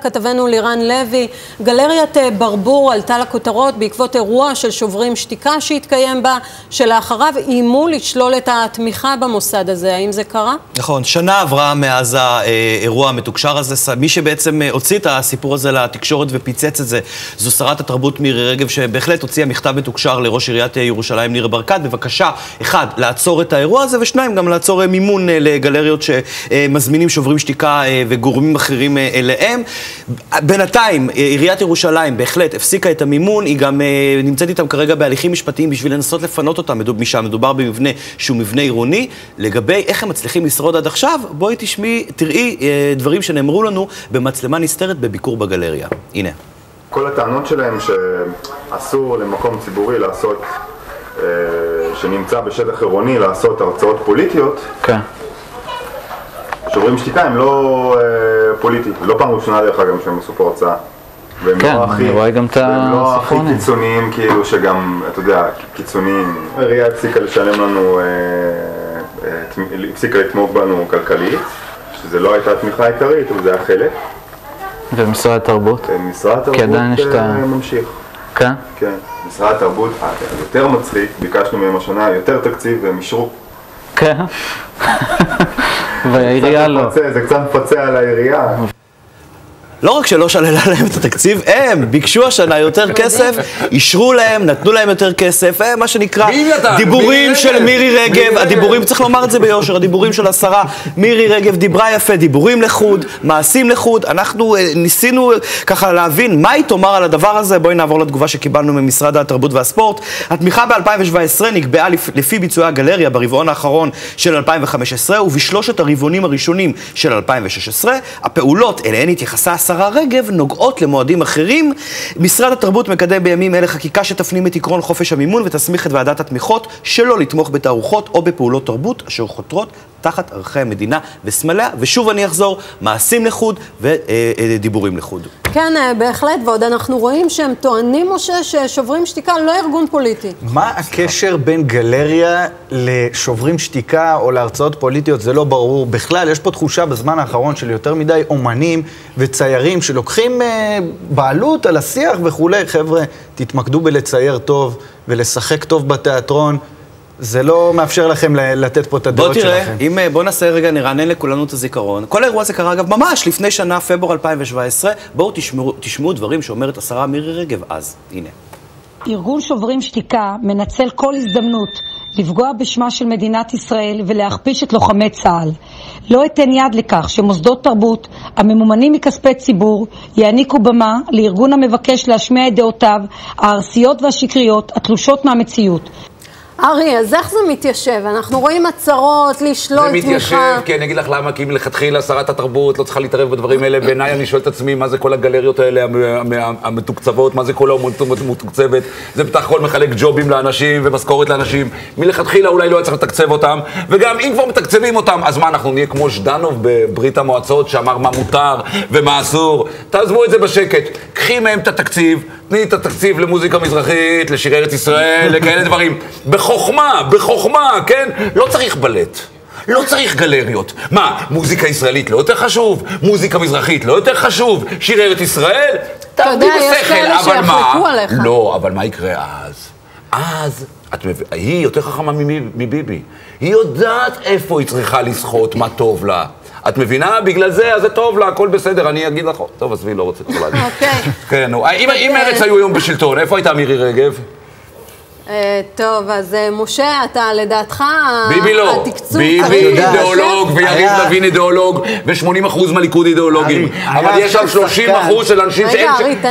כתבנו לירן לוי, גלריית ברבור עלתה לכותרות בעקבות אירוע של שוברים שתיקה שהתקיים בה, שלאחריו איימו לשלול את התמיכה במוסד הזה. האם זה קרה? נכון, שנה עברה מאז האירוע המתוקשר הזה. מי שבעצם הוציא את הסיפור הזה לתקשורת ופיצץ את זה, זו שרת התרבות מירי רגב, שבהחלט הוציאה מכתב מתוקשר לראש עיריית ירושלים ניר ברקת. בבקשה, אחד, לעצור את האירוע הזה, ושניים, גם לעצור מימון לגלריות שמזמינים שוברים שתיקה וגורמים אחרים אליהם. בינתיים, עיריית ירושלים בהחלט הפסיקה את המימון, היא גם נמצאת איתם כרגע בהליכים משפטיים בשביל לנסות לפנות אותם משם. מדובר במבנה שהוא מבנה עירוני. לגבי איך הם מצליחים לשרוד עד עכשיו, בואי תשמעי, תראי דברים שנאמרו לנו במצלמה נסתרת בביקור בגלריה. הנה. כל הטענות שלהם שאסור למקום ציבורי לעשות, שנמצא בשטח עירוני, לעשות הרצאות פוליטיות. כן. שוברים שתיקה הם לא פוליטיים, לא פעם ראשונה דרך אגב שהם עשו פה הרצאה. כן, אני רואה גם את הספרונים. והם לא הכי קיצוניים, כאילו שגם, אתה יודע, קיצוניים. העירייה הפסיקה לשלם לנו, הפסיקה לתמוך בנו כלכלית, שזה לא הייתה תמיכה עיקרית, אבל זה היה חלק. ומשרד התרבות? משרד התרבות ממשיך. כן? כן. משרד התרבות, יותר מצחיק, ביקשנו מהם השנה יותר תקציב והם אישרו. כן? והעירייה לא. זה קצת מפצה על העירייה. לא רק שלא שללה להם את התקציב, הם ביקשו השנה יותר כסף, אישרו להם, נתנו להם יותר כסף, מה שנקרא דיבורים של מירי רגב, הדיבורים, צריך לומר את זה ביושר, הדיבורים של השרה מירי רגב דיברה יפה, דיבורים לחוד, מעשים לחוד, אנחנו ניסינו ככה להבין מה היא תאמר על הדבר הזה, בואי נעבור לתגובה שקיבלנו ממשרד התרבות והספורט. התמיכה ב-2017 נקבעה לפי ביצועי הגלריה ברבעון האחרון של 2015 ובשלושת הרבעונים הראשונים של 2016, הפעולות אליהן התייחסה השרה רגב נוגעות למועדים אחרים. משרד התרבות מקדם בימים אלה חקיקה שתפנים את עקרון חופש המימון ותסמיך את ועדת התמיכות שלא לתמוך בתערוכות או בפעולות תרבות אשר חותרות תחת ערכי המדינה וסמליה. ושוב אני אחזור, מעשים לחוד ודיבורים לחוד. כן, בהחלט, ועוד אנחנו רואים שהם טוענים, משה, ששוברים שתיקה לא ארגון פוליטי. מה הקשר בין גלריה לשוברים שתיקה או להרצאות פוליטיות? זה לא ברור. בכלל, יש פה תחושה בזמן האחרון של יותר מדי אומנים וציירים שלוקחים בעלות על השיח וכולי. חבר'ה, תתמקדו בלצייר טוב ולשחק טוב בתיאטרון. זה לא מאפשר לכם לתת פה את הדעות שלכם. בוא תראה, אם, בוא נעשה רגע, נרענן לכולנו את הזיכרון. כל האירוע הזה קרה, אגב, ממש לפני שנה, פברואר 2017. בואו תשמעו, תשמעו דברים שאומרת השרה מירי רגב אז. הנה. ארגון שוברים שתיקה מנצל כל הזדמנות לפגוע בשמה של מדינת ישראל ולהכפיש את לוחמי צה"ל. לא אתן יד לכך שמוסדות תרבות הממומנים מכספי ציבור יעניקו במה לארגון המבקש להשמיע את דעותיו הארסיות והשקריות התלושות מהמציאות. ארי, אז איך זה מתיישב? אנחנו רואים הצהרות, לשלול תמיכה. זה מתיישב, כי אני אגיד לך למה, כי מלכתחילה שרת התרבות לא צריכה להתערב בדברים האלה. בעיניי אני שואל את עצמי, מה זה כל הגלריות האלה המתוקצבות, מה זה כל המתוקצבת? זה בטח הכל מחלק ג'ובים לאנשים ומשכורת לאנשים. מלכתחילה אולי לא היה צריך לתקצב אותם, וגם אם כבר מתקצבים אותם, אז מה, אנחנו נהיה כמו ז'דנוב בברית המועצות, שאמר מה מותר ומה אסור? תעזבו את זה בשקט. קחי מהם את התקציב, תני את התקציב למוזיקה מזרחית, לשירי ארץ ישראל, לכאלה דברים. בחוכמה, בחוכמה, כן? לא צריך בלט. לא צריך גלריות. מה, מוזיקה ישראלית לא יותר חשוב? מוזיקה מזרחית לא יותר חשוב? שיר ארץ ישראל? תעבדי בשכל, אבל מה? עליך. לא, אבל מה יקרה אז? אז, את מב... היא יותר חכמה מביבי. היא יודעת איפה היא צריכה לסחוט, מה טוב לה. את מבינה? בגלל זה, אז זה טוב לה, הכל בסדר, אני אגיד לך, טוב, עזבי, לא רוצה כבר להגיד. אוקיי. כן, נו, אם מרצ היו היום בשלטון, איפה הייתה מירי רגב? טוב, אז משה, אתה לדעתך, ביבי לא, ביבי אידיאולוג ויריב לוין אידיאולוג ו-80% מהליכוד אידיאולוגים. אבל יש שם 30% של אנשים שאין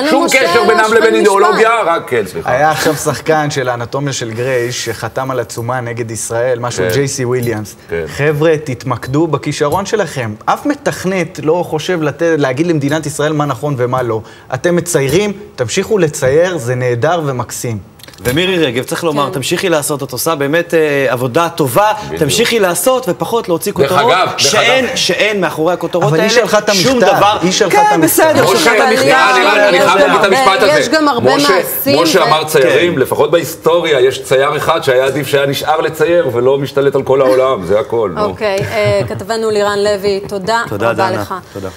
שום קשר בינם לבין אידיאולוגיה, רק כן, סליחה. היה עכשיו שחקן של האנטומיה של גרייש שחתם על עצומה נגד ישראל, משהו ג'ייסי וויליאמס. חבר'ה, תתמקדו בכישרון שלכם. אף מתכנת לא חושב להגיד למדינת ישראל מה נכון ומה לא. אתם מציירים, תמשיכו לצייר, זה נהדר ומקסים. ומירי רגב, צריך לומר, כן. תמשיכי לעשות, את עושה באמת אה, עבודה טובה, בדיוק. תמשיכי לעשות ופחות להוציא כותרות, דרך אגב, דרך שאין, אגב. שאין מאחורי הכותרות אבל האלה היא שלחה את שום המכתב, דבר. היא שלחה כן, את המכתב. בסדר, משה, שלחה את המכתב. אני חייב להגיד את המשפט הזה. יש גם הרבה מעשים משה ו- אמר ציירים, כן. לפחות בהיסטוריה יש צייר אחד שהיה עדיף שהיה נשאר לצייר ולא משתלט על כל העולם, זה הכל. אוקיי, אה, כתבנו לירן לוי, תודה רבה דנה. לך. תודה.